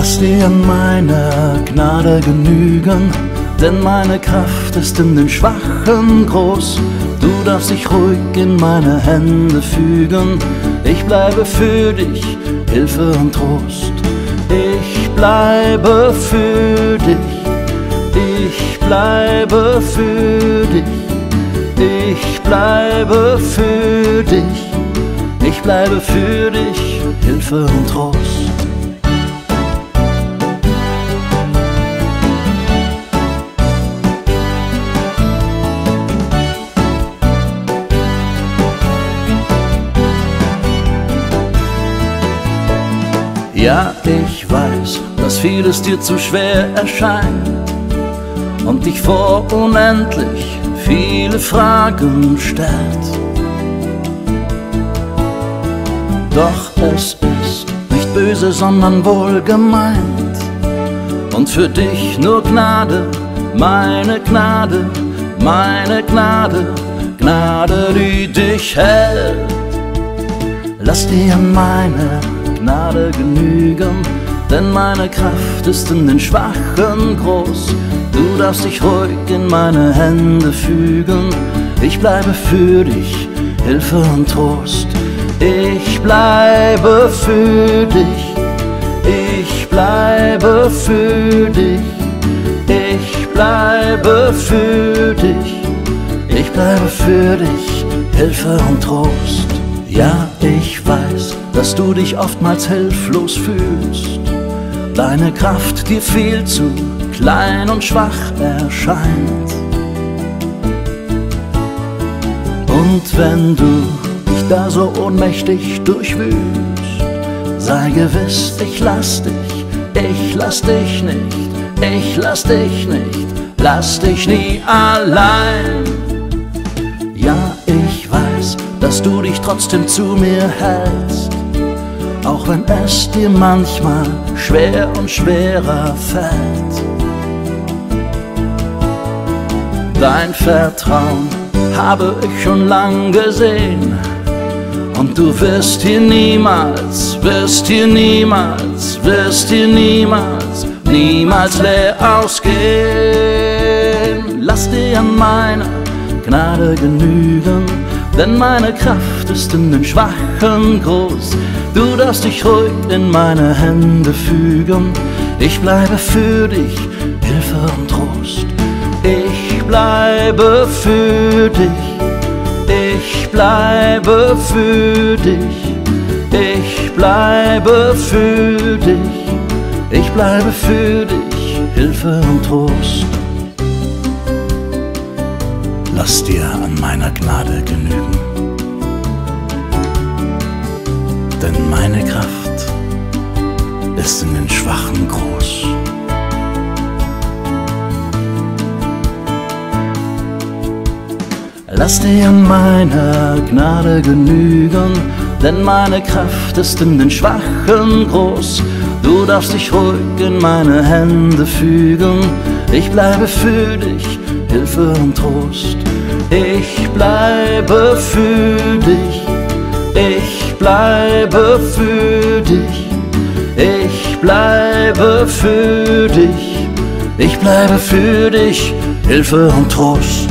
Lass dir an meiner Gnade genügen, denn meine Kraft ist in den Schwachen groß. Du darfst dich ruhig in meine Hände fügen. Ich bleibe für dich, Hilfe und Trost. Ich bleibe für dich, ich bleibe für dich, ich bleibe für dich, ich bleibe für dich, Hilfe und Trost. Ja, ich weiß, dass vieles dir zu schwer erscheint und dich vor unendlich viele Fragen stellt. Doch es ist nicht böse, sondern wohl gemeint und für dich nur Gnade, meine Gnade, meine Gnade, Gnade, die dich hält. Lass dir meine Gnade genügen, denn meine Kraft ist in den Schwachen groß. Du darfst dich ruhig in meine Hände fügen, ich bleibe für dich, Hilfe und Trost. Ich bleibe für dich, ich bleibe für dich, ich bleibe für dich, ich bleibe für dich, Hilfe und Trost. Ja, ich weiß, dass du dich oftmals hilflos fühlst. Deine Kraft dir viel zu klein und schwach erscheint. Und wenn du dich da so ohnmächtig durchwühlst, sei gewiss, ich lass dich, ich lass dich nicht, ich lass dich nicht, lass dich nie allein. Dass du dich trotzdem zu mir hältst auch wenn es dir manchmal schwer und schwerer fällt. Dein Vertrauen habe ich schon lang gesehen und du wirst hier niemals, wirst hier niemals, wirst hier niemals, niemals leer ausgehen. Lass dir an meiner Gnade genügen, denn meine Kraft ist in den Schwachen groß. Du darfst dich ruhig in meine Hände fügen. Ich bleibe für dich, Hilfe und Trost. Ich bleibe für dich, ich bleibe für dich, ich bleibe für dich, ich bleibe für dich, Hilfe und Trost. Lass dir an meiner Gnade genügen. denn meine Kraft ist in den Schwachen groß. Lass dir an meiner Gnade genügen, denn meine Kraft ist in den Schwachen groß. Du darfst dich ruhig in meine Hände fügen, ich bleibe für dich, Hilfe und Trost. Ich bleibe für dich, ich bleibe für dich, ich bleibe für dich, ich bleibe für dich, Hilfe und Trost.